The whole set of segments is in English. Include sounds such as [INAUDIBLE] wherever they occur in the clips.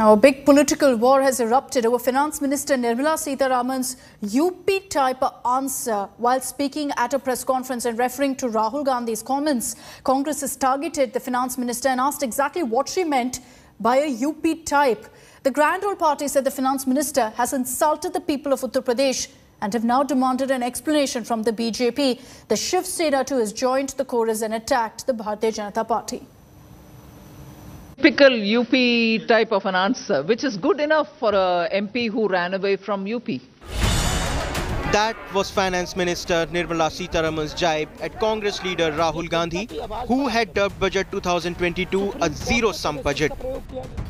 Now, a big political war has erupted over Finance Minister Nirmala Sitharaman's UP type answer while speaking at a press conference and referring to Rahul Gandhi's comments. Congress has targeted the Finance Minister and asked exactly what she meant by a UP type. The Grand Old Party said the Finance Minister has insulted the people of Uttar Pradesh and have now demanded an explanation from the BJP. The Shiv Sena too has joined the chorus and attacked the Bharatiya Janata Party typical UP type of an answer, which is good enough for a MP who ran away from UP. That was Finance Minister Nirmala Sitharaman's jibe at Congress leader Rahul Gandhi, who had dubbed Budget 2022 a zero-sum budget.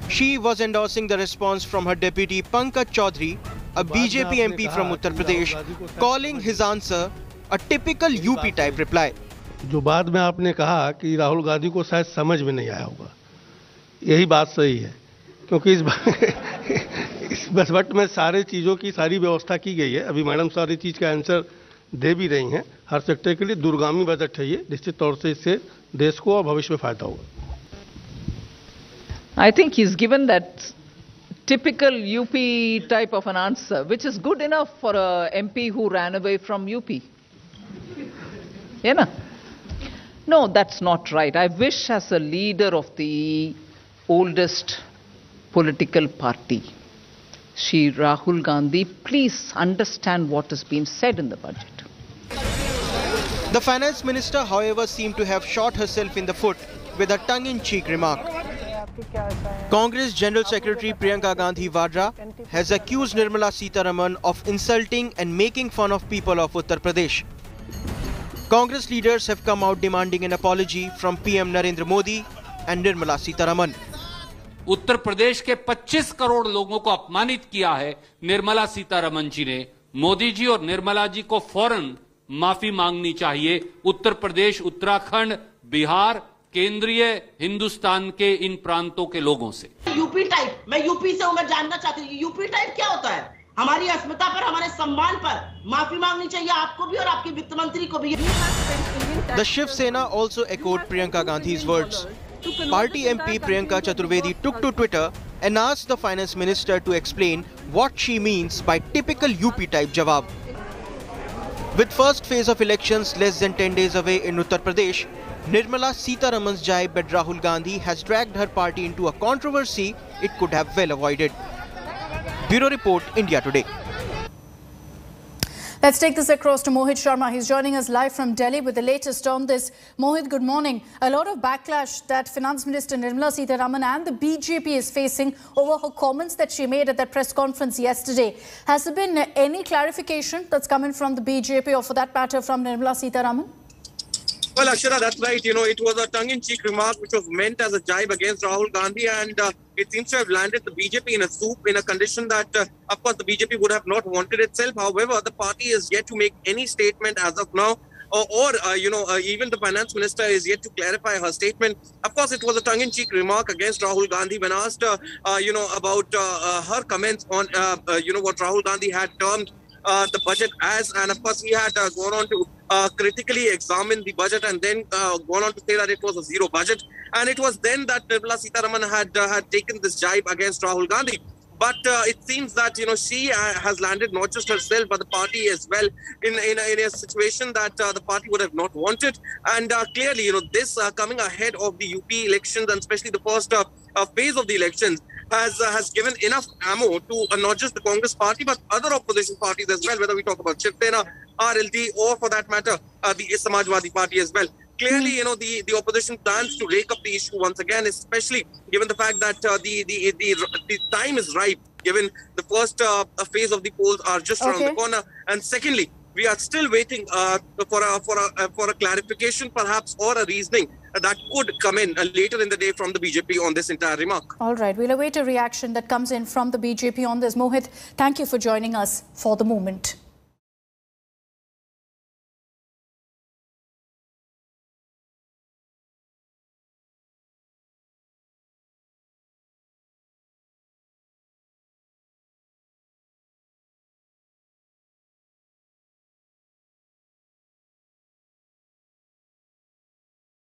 She was endorsing the response from her deputy Pankaj Chaudhary, a BJP MP from Uttar Pradesh, calling his answer a typical UP type reply. जो बाद में आपने कहा कि राहुल गांधी को शायद समझ में नहीं आया होगा यही बात सही है, क्योंकि इस [LAUGHS] इस बसवट में सारे चीज़ों की सारी व्यवस्था की गई है। अभी मैडम सारी चीज़ का आंसर दे भी रही हैं। हर सेक्टर के लिए दुर्गामी बजट है ये, निश्चित तौर से इससे देश को और भविष्य में फ़ायदा होगा। I think is given that typical UP type of an answer which is good enough for M P who ran away from UP है ना no that's not right I wish as a leader of the oldest political party, Shri Rahul Gandhi, please understand what has been said in the budget. The finance minister, however, seemed to have shot herself in the foot with a tongue-in-cheek remark. Congress General Secretary Priyanka Gandhi Vadra has accused Nirmala Sitharaman of insulting and making fun of people of Uttar Pradesh. Congress leaders have come out demanding an apology from PM Narendra Modi and Nirmala Sitharaman. Uttar Pradesh के 25 करोड़ लोगों को अपमानित किया है। निर्मला सीतारमन जी ने। मोदी जी और निर्मला जी को फ़ौरन माफ़ी मांगनी चाहिए। उत्तर प्रदेश उत्तराखंड बिहार केंद्रीय हिंदुस्तान के इन प्रांतों के लोगों से। यूपी टाइप मैं यूपी से हूँ मैं जानना चाहती हूँ यूपी टाइप क्या होता है? हमारी अस्मिता पर हमारे सम्मान पर माफ़ी मांगनी चाहिए आपको भी और आपके वित्त मंत्री को भी। Shiv Sena also echoed Priyanka Gandhi's words. Party MP Priyanka Chaturvedi took to Twitter and asked the finance minister to explain what she means by typical UP type jawab. With first phase of elections less than 10 days away in Uttar Pradesh, Nirmala Sitharaman's jibe at Rahul Gandhi has dragged her party into a controversy it could have well avoided. Bureau Report, India Today. Let's take this across to Mohit Sharma. He's joining us live from Delhi with the latest on this. Mohit, good morning. A lot of backlash that Finance Minister Nirmala Sitharaman and the BJP is facing over her comments that she made at that press conference yesterday. Has there been any clarification that's coming from the BJP or for that matter from Nirmala Sitharaman? Well, Akshara, that's right. You know, it was a tongue-in-cheek remark which was meant as a jibe against Rahul Gandhi, and uh, it seems to have landed the BJP in a soup in a condition that, uh, of course, the BJP would have not wanted itself. However, the party is yet to make any statement as of now. Or, or uh, you know, uh, even the finance minister is yet to clarify her statement. Of course, it was a tongue-in-cheek remark against Rahul Gandhi when asked, uh, uh, you know, about her comments on, you know, what Rahul Gandhi had termed uh, the budget as, and of course he had uh, gone on to uh, critically examine the budget and then uh, gone on to say that it was a zero budget. And it was then that Nirmala Sitharaman had uh, had taken this jibe against Rahul Gandhi. But uh, it seems that you know she has landed not just herself but the party as well in in a, in a situation that the party would have not wanted. And clearly, you know, this coming ahead of the UP elections and especially the first phase of the elections has uh, has given enough ammo to uh, not just the Congress party but other opposition parties as well, whether we talk about Shiv Sena, RLD, or for that matter, uh, the Samajwadi Party as well. Clearly, you know, the, the opposition plans to rake up the issue once again, especially given the fact that uh, the, the, the the time is ripe, given the first uh, phase of the polls are just okay. around the corner, and secondly, we are still waiting uh, for a for a for a clarification, perhaps, or a reasoning that could come in uh, later in the day from the BJP on this entire remark. All right, we'll await a reaction that comes in from the BJP on this. Mohit, thank you for joining us for the moment.